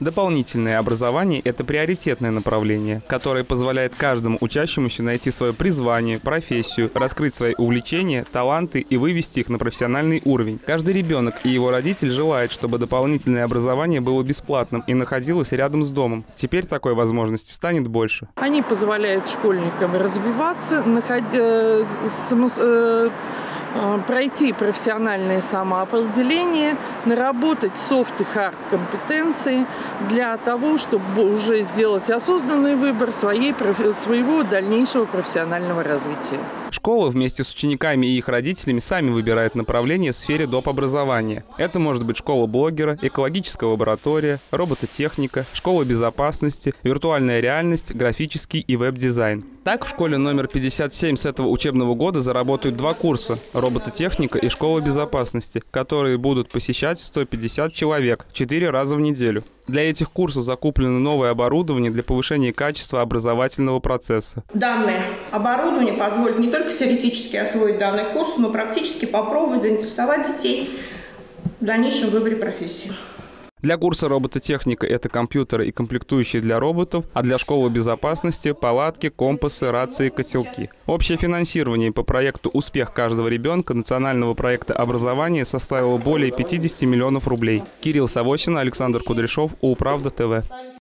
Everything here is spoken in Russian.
Дополнительное образование – это приоритетное направление, которое позволяет каждому учащемуся найти свое призвание, профессию, раскрыть свои увлечения, таланты и вывести их на профессиональный уровень. Каждый ребенок и его родитель желает, чтобы дополнительное образование было бесплатным и находилось рядом с домом. Теперь такой возможности станет больше. Они позволяют школьникам развиваться, находя, э, э, пройти профессиональное самоопределение, наработать софт и hard компетенции для того, чтобы уже сделать осознанный выбор своей, своего дальнейшего профессионального развития. Школа вместе с учениками и их родителями сами выбирают направление в сфере доп. образования. Это может быть школа блогера, экологическая лаборатория, робототехника, школа безопасности, виртуальная реальность, графический и веб-дизайн. Так, в школе номер 57 с этого учебного года заработают два курса – робототехника и школа безопасности, которые будут посещать 150 человек 4 раза в неделю. Для этих курсов закуплено новое оборудование для повышения качества образовательного процесса. Данное оборудование позволит не только теоретически освоить данный курс, но практически попробовать заинтересовать детей в дальнейшем выборе профессии. Для курса робототехника это компьютеры и комплектующие для роботов, а для школы безопасности – палатки, компасы, рации, котелки. Общее финансирование по проекту «Успех каждого ребенка» национального проекта образования составило более 50 миллионов рублей. Кирилл Савосин, Александр Кудряшов, Управда ТВ.